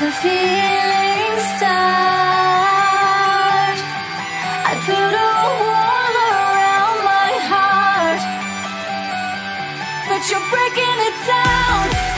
the feelings start? I put a wall around my heart, but you're breaking it down.